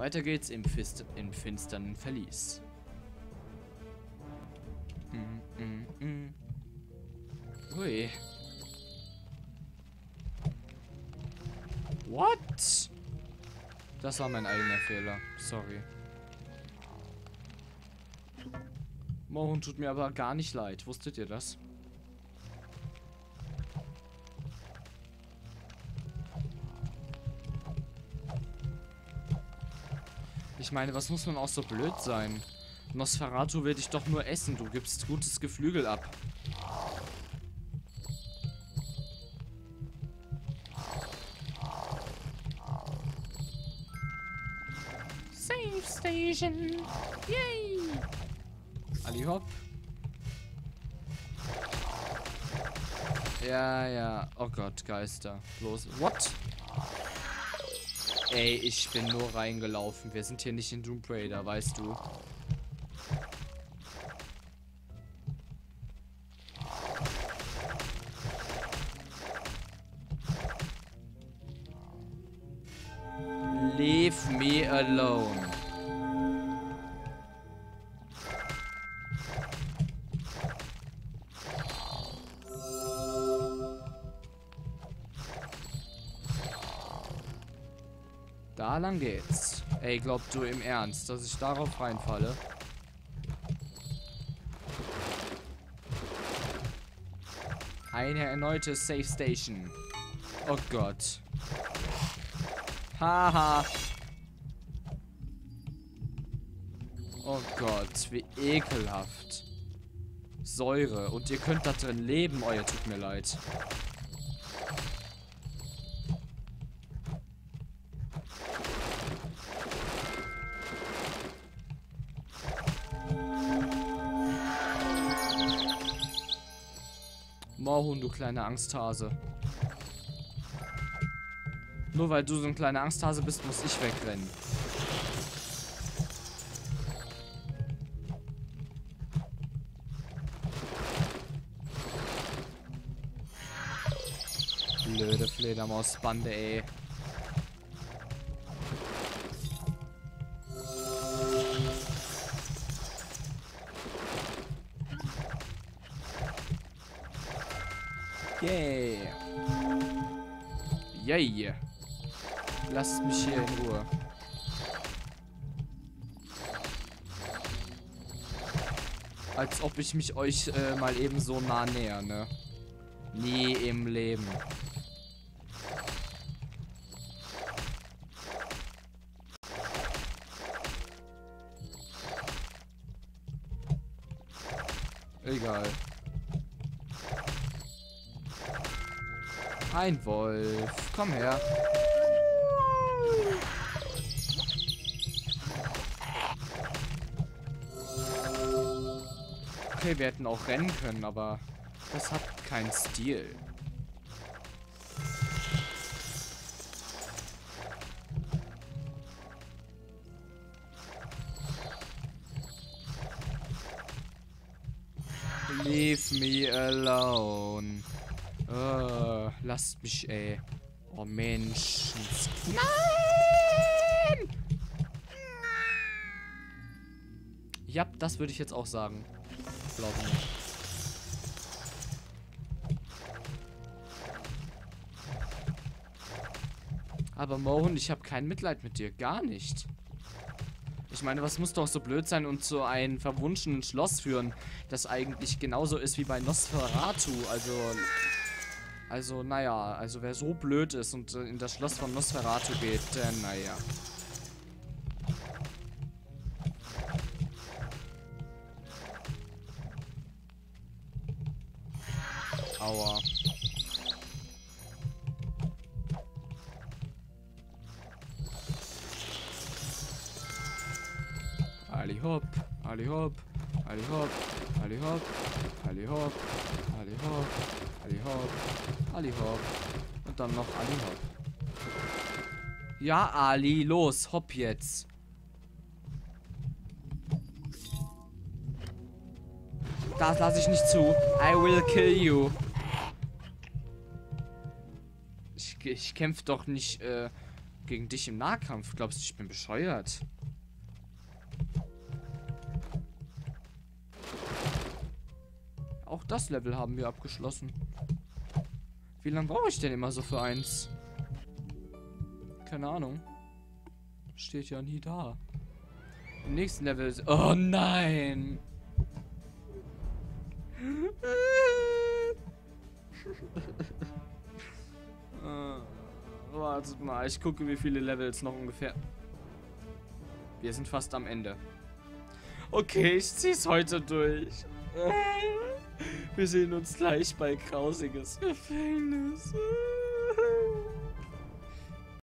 Weiter geht's im, Fist im finsternen Verlies. Mm, mm, mm. Ui. What? Das war mein eigener Fehler. Sorry. Mohun tut mir aber gar nicht leid. Wusstet ihr das? Ich meine, was muss man auch so blöd sein? Nosferatu will dich doch nur essen. Du gibst gutes Geflügel ab. Safe Station. Yay. Ali hopp. Ja, ja. Oh Gott, Geister. Los. What? Ey, ich bin nur reingelaufen. Wir sind hier nicht in Doom Raider, weißt du. Leave me alone. Da lang geht's. Ey, glaub du im Ernst, dass ich darauf reinfalle? Eine erneute Safe Station. Oh Gott. Haha. Oh Gott, wie ekelhaft. Säure. Und ihr könnt da drin leben, euer tut mir leid. Morhun, du kleine Angsthase. Nur weil du so ein kleiner Angsthase bist, muss ich wegrennen. Blöde Fledermausbande, ey. Yeah. Yay. Lasst mich hier in Ruhe. Als ob ich mich euch äh, mal eben so nah näher, ne? Nie im Leben. Egal. Ein Wolf. Komm her. Okay, wir hätten auch rennen können, aber das hat keinen Stil. Leave me alone. Oh, lasst mich, ey. Oh, Mensch. Nein! Ja, das würde ich jetzt auch sagen. Glaube nicht. Aber Mohun, ich habe kein Mitleid mit dir. Gar nicht. Ich meine, was muss doch so blöd sein und zu einem verwunschenen Schloss führen, das eigentlich genauso ist wie bei Nosferatu. Also, also, naja, also wer so blöd ist und äh, in das Schloss von Nosferatu geht, der, naja. Aua. Ali hopp, Ali hopp, Ali hopp, Ali hopp, Ali hopp, Ali hopp, Ali hopp, Ali hopp. Und dann noch Ali hopp. Ja, Ali, los, hopp jetzt. Das lasse ich nicht zu. I will kill you. Ich, ich kämpfe doch nicht äh, Gegen dich im Nahkampf. Glaubst du, ich bin bescheuert? Auch das Level haben wir abgeschlossen. Wie lange brauche ich denn immer so für eins? Keine Ahnung. Steht ja nie da. Im nächsten Level ist... Oh nein! äh, wartet mal, ich gucke, wie viele Levels noch ungefähr... Wir sind fast am Ende. Okay, ich zieh's heute durch. Wir sehen uns gleich bei Grausiges Gefängnis.